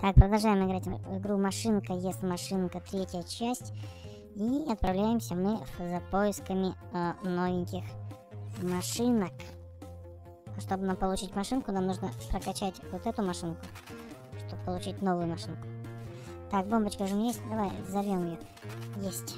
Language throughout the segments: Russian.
Так, продолжаем играть в игру «Машинка ест машинка», третья часть. И отправляемся мы за поисками э, новеньких машинок. Чтобы нам получить машинку, нам нужно прокачать вот эту машинку, чтобы получить новую машинку. Так, бомбочка уже у меня есть. Давай, взорвем ее. Есть.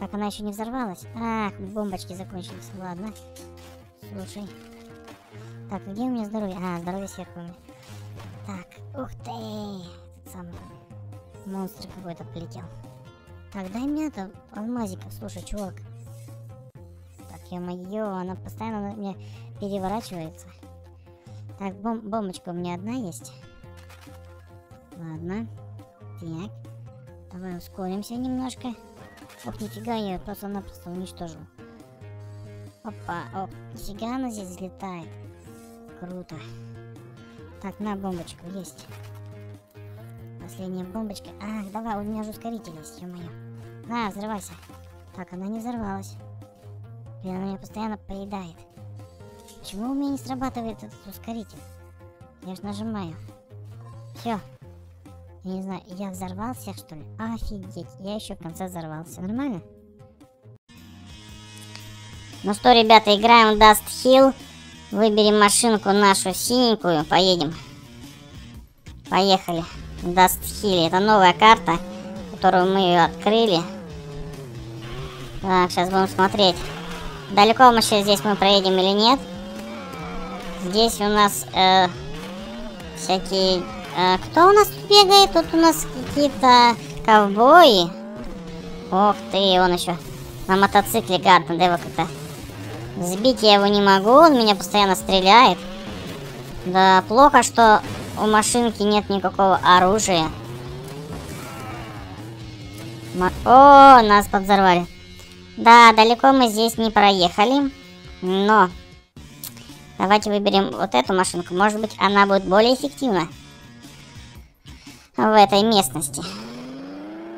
Так, она еще не взорвалась. Ах, бомбочки закончились. Ладно. Слушай. Так, где у меня здоровье? А, здоровье сверху у меня. Ух ты! Этот самый монстр какой-то полетел. Так, дай мне это алмазиков. Слушай, чувак. Так, ё-моё, она постоянно на меня переворачивается. Так, бом бомбочка у меня одна есть. Ладно. Так. Давай ускоримся немножко. Ох, нифига, я ее просто-напросто уничтожил. Опа, оп, нифига она здесь взлетает. Круто. Так, на бомбочку, есть. Последняя бомбочка. Ах, давай, у меня же ускоритель есть, ё-моё. На, взрывайся. Так, она не взорвалась. Блин, она меня постоянно поедает. Почему у меня не срабатывает этот ускоритель? Я же нажимаю. Все. Я не знаю, я взорвался, что ли? Офигеть, я еще в конце взорвался. Нормально? Ну что, ребята, играем Dust Hill. Выберем машинку нашу синенькую, поедем. Поехали. Dust Hill. Это новая карта, которую мы ее открыли. Так, сейчас будем смотреть. Далеко мы сейчас здесь мы проедем или нет. Здесь у нас э, всякие... Э, кто у нас бегает? Тут у нас какие-то ковбои. Ох ты, он еще на мотоцикле Гарден. Да его как-то Сбить я его не могу, он меня постоянно стреляет. Да, плохо, что у машинки нет никакого оружия. О, нас подзорвали. Да, далеко мы здесь не проехали. Но давайте выберем вот эту машинку. Может быть, она будет более эффективна в этой местности.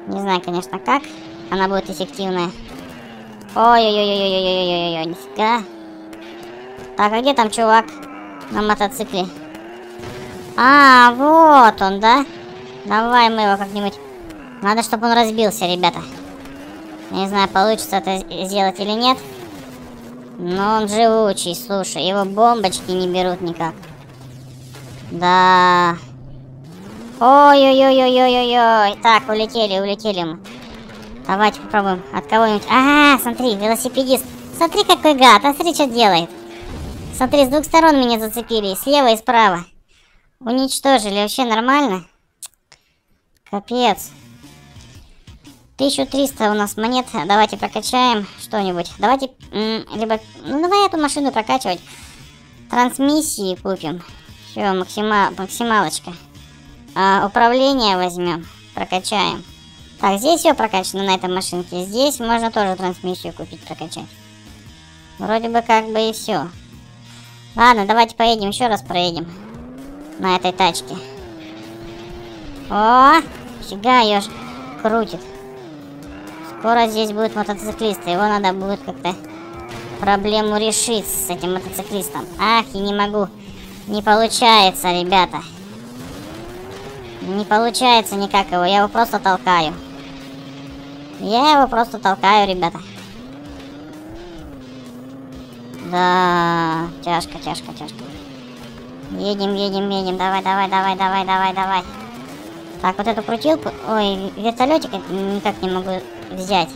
Не знаю, конечно, как она будет эффективная. Ой-ой-ой-ой-ой-ой-ой-ой, нифига. Так, а где там чувак на мотоцикле? А, вот он, да? Давай мы его как-нибудь... Надо, чтобы он разбился, ребята. Не знаю, получится это сделать или нет. Но он живучий, слушай. Его бомбочки не берут никак. Да. Ой-ой-ой-ой-ой-ой. Так, улетели, улетели мы. Давайте попробуем от кого-нибудь. А, смотри, велосипедист. Смотри, какой гад. А смотри, что делает. Смотри, с двух сторон меня зацепили. Слева и справа. Уничтожили. Вообще нормально? Капец. 1300 у нас монет. Давайте прокачаем что-нибудь. Давайте, либо... Ну, давай эту машину прокачивать. Трансмиссии купим. Все, максима... максималочка. А, управление возьмем. Прокачаем. Так, здесь все прокачано на этой машинке. Здесь можно тоже трансмиссию купить, прокачать. Вроде бы как бы и все. Ладно, давайте поедем, еще раз проедем. На этой тачке. О, фига ее крутит. Скоро здесь будет мотоциклист. Его надо будет как-то проблему решить с этим мотоциклистом. Ах, и не могу. Не получается, ребята. Не получается никак его. Я его просто толкаю. Я его просто толкаю, ребята. Да, тяжко, тяжко, тяжко. Едем, едем, едем. Давай, давай, давай, давай, давай, давай. Так, вот эту крутилку... Ой, вертолетик никак не могу взять.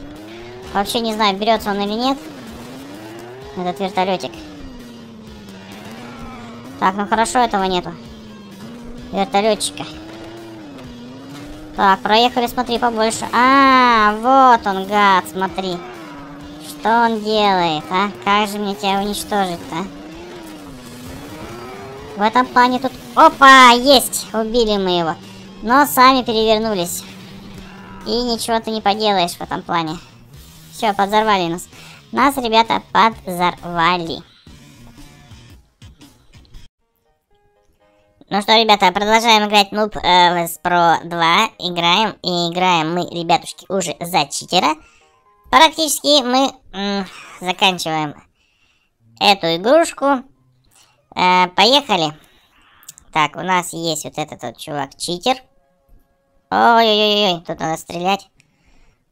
Вообще не знаю, берется он или нет. Этот вертолетик. Так, ну хорошо, этого нету. Вертолетчика. Так, проехали, смотри, побольше. А, вот он, гад, смотри. Что он делает, а? Как же мне тебя уничтожить-то? В этом плане тут... Опа, есть! Убили мы его. Но сами перевернулись. И ничего ты не поделаешь в этом плане. Все, подзорвали нас. Нас, ребята, подзорвали. Ну что, ребята, продолжаем играть Noob э, в Pro 2. Играем, и играем мы, ребятушки, уже за читера. Практически мы заканчиваем эту игрушку. Э, поехали. Так, у нас есть вот этот вот чувак, читер. Ой-ой-ой, тут надо стрелять.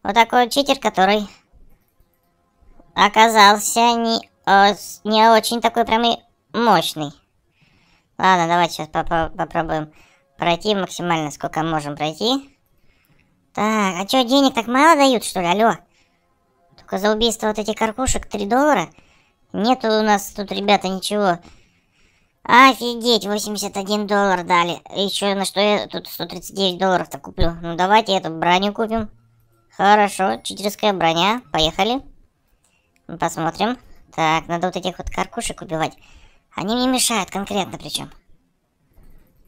Вот такой читер, который оказался не, о, не очень такой прям и мощный. Ладно, давайте сейчас поп попробуем пройти максимально, сколько можем пройти. Так, а что, денег так мало дают, что ли? Алло. Только за убийство вот этих каркушек 3 доллара? Нету у нас тут, ребята, ничего. Офигеть, 81 доллар дали. Еще на что я тут 139 долларов-то куплю? Ну, давайте эту броню купим. Хорошо, читерская броня. Поехали. Посмотрим. Так, надо вот этих вот каркушек убивать. Они мне мешают конкретно причем.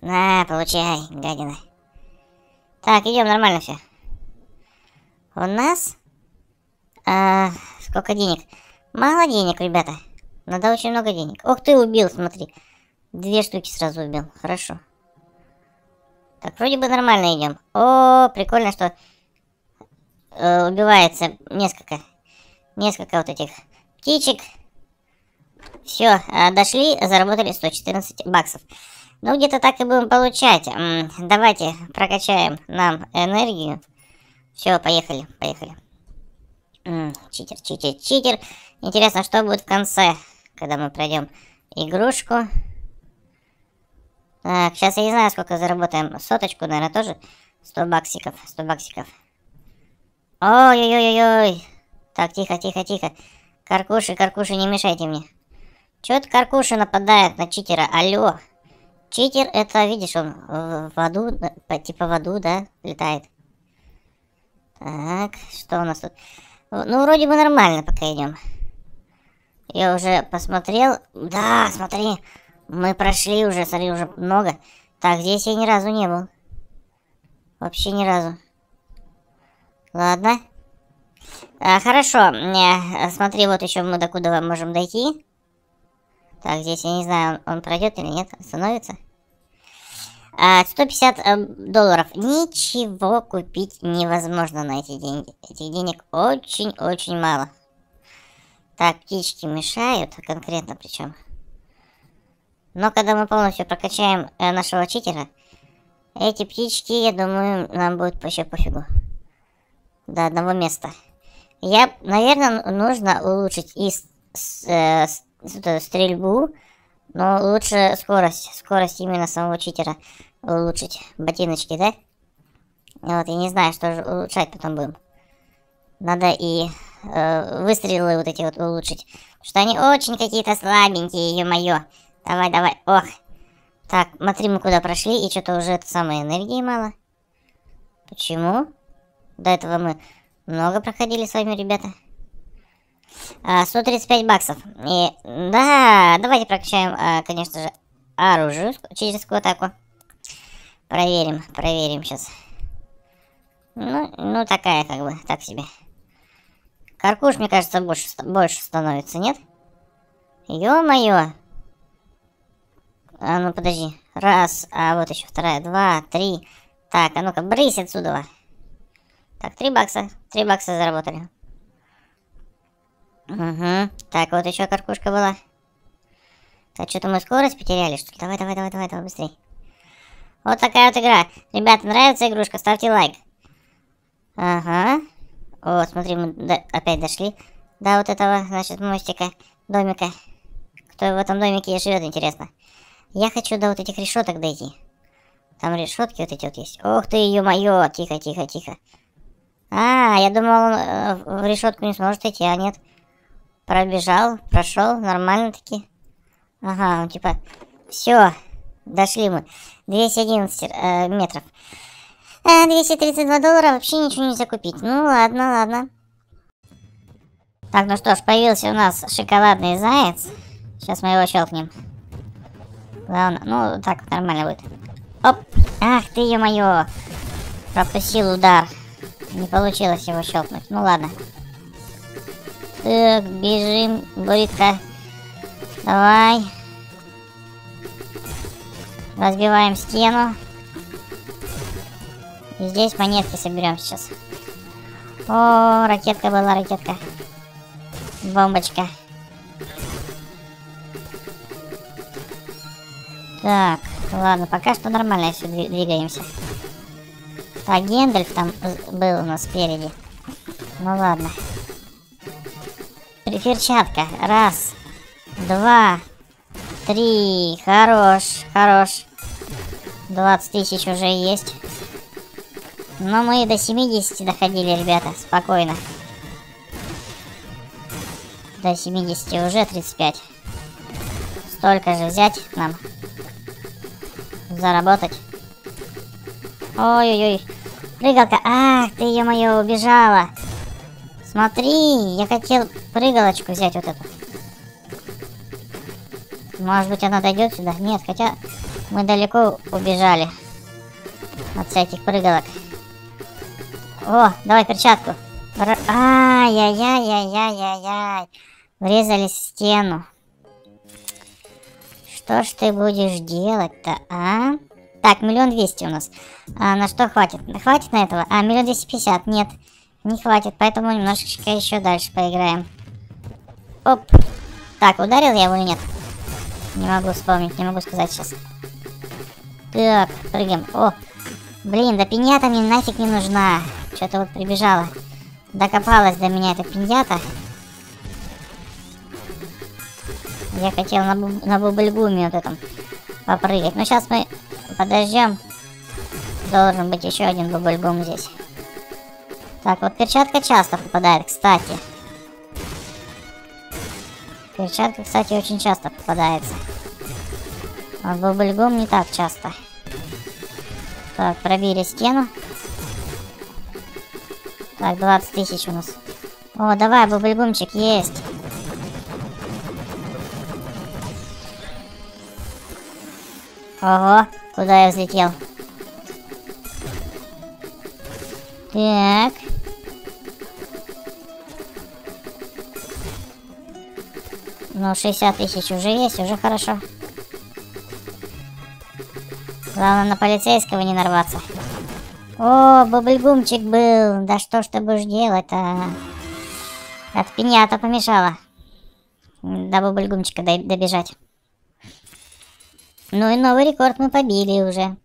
На, получай, гадина. Так, идем, нормально все. У нас... А, сколько денег? Мало денег, ребята. Надо очень много денег. Ох ты, убил, смотри. Две штуки сразу убил. Хорошо. Так, вроде бы нормально идем. О, прикольно, что э, убивается несколько. Несколько вот этих птичек. Все, э, дошли, заработали 114 баксов. Ну, где-то так и будем получать. Давайте прокачаем нам энергию. Все, поехали, поехали. Читер, читер, читер. Интересно, что будет в конце, когда мы пройдем игрушку. Так, сейчас я не знаю, сколько заработаем. Соточку, наверное, тоже. 100 баксиков, 100 баксиков. Ой-ой-ой-ой. Так, тихо, тихо, тихо. Каркуши, каркуши, не мешайте мне. Чё-то каркуши нападает на читера. Алло. Читер, это, видишь, он в аду, типа в аду, да, летает. Так, что у нас тут? Ну, вроде бы нормально пока идем. Я уже посмотрел. Да, смотри. Мы прошли уже, смотри, уже много. Так, здесь я ни разу не был. Вообще ни разу. Ладно. А, хорошо. Не, смотри, вот еще мы до куда можем дойти. Так, здесь я не знаю, он, он пройдет или нет, остановится. А, 150 э, долларов. Ничего купить невозможно на эти деньги. Этих денег очень-очень мало. Так, птички мешают, конкретно причем. Но когда мы полностью прокачаем э, нашего читера, эти птички, я думаю, нам будет вообще пофигу. До одного места. Я, наверное, нужно улучшить и с, с, э, стрельбу, но лучше скорость. Скорость именно самого читера улучшить. Ботиночки, да? Вот, я не знаю, что же улучшать потом будем. Надо и э, выстрелы вот эти вот улучшить. что они очень какие-то слабенькие, ё-моё. Давай, давай. Ох. Так, смотри, мы куда прошли, и что-то уже это самой энергии мало. Почему? До этого мы много проходили с вами, ребята. А, 135 баксов. И, да, давайте прокачаем, а, конечно же, оружие через атаку. Проверим, проверим сейчас. Ну, ну, такая, как бы, так себе. Каркуш, мне кажется, больше, больше становится, нет? Ё-моё! А ну подожди. Раз, а вот еще вторая, два, три. Так, а ну-ка, брысь отсюда. Так, три бакса. Три бакса заработали. Угу. Так, вот еще каркушка была. Так, что-то мы скорость потеряли, что ли? Давай, давай, давай, давай, давай, быстрей. Вот такая вот игра. Ребята, нравится игрушка? Ставьте лайк. Ага. О, смотри, мы до опять дошли до вот этого, значит, мостика, домика. Кто в этом домике живет, интересно. Я хочу до вот этих решеток дойти. Там решетки вот эти вот есть. Ух ты, ё-моё! Тихо, тихо, тихо. А, я думал, он э, в решетку не сможет идти, а нет. Пробежал, прошел, нормально таки. Ага, он типа... Все, дошли мы. 211 э, метров. А, 232 доллара вообще ничего нельзя купить. Ну ладно, ладно. Так, ну что ж, появился у нас шоколадный заяц. Сейчас мы его щелкнем. Главное, ну, так нормально будет. Оп! Ах ты, ё-моё! Пропустил удар. Не получилось его щелкнуть. Ну ладно. Так, бежим, буритка. Давай. Разбиваем стену. И здесь монетки соберем сейчас. О, ракетка была, ракетка. Бомбочка. Так, ладно, пока что нормально все двигаемся. Так, Гендальф там был у нас спереди. Ну ладно. Перчатка. Раз, два, три. Хорош, хорош. 20 тысяч уже есть. Но мы до 70 доходили, ребята. Спокойно. До 70 уже 35. Столько же взять нам. Заработать. Ой-ой-ой. Прыгалка. Ах, ты, ё-моё, убежала. Смотри, я хотел прыгалочку взять вот эту. Может быть, она дойдет сюда? Нет, хотя мы далеко убежали от всяких прыгалок. О, давай перчатку. Ай-яй-яй-яй-яй-яй. Врезались в стену. Что ж ты будешь делать-то, а? Так, миллион двести у нас. А на что хватит? Хватит на этого? А, миллион двести пятьдесят. Нет, не хватит, поэтому немножечко еще дальше поиграем. Оп. Так, ударил я его или нет? Не могу вспомнить, не могу сказать сейчас. Так, прыгаем. О, блин, да пинята мне нафиг не нужна. Что-то вот прибежала. Докопалась до меня эта пинята. Я хотел на, бу на бубльгуме вот этом попрыгать. Но сейчас мы подождем. Должен быть еще один бубльгум здесь. Так, вот перчатка часто попадает, кстати. Перчатка, кстати, очень часто попадается. А бубльгум не так часто. Так, пробили стену. Так, 20 тысяч у нас. О, давай, бубльгумчик, есть. Ого, куда я взлетел? Так. Ну, 60 тысяч уже есть, уже хорошо. Главное, на полицейского не нарваться. О, бубльгумчик был. Да что ж ты будешь делать-то? От пинята помешала. До бубльгумчика добежать. Ну и новый рекорд мы побили уже.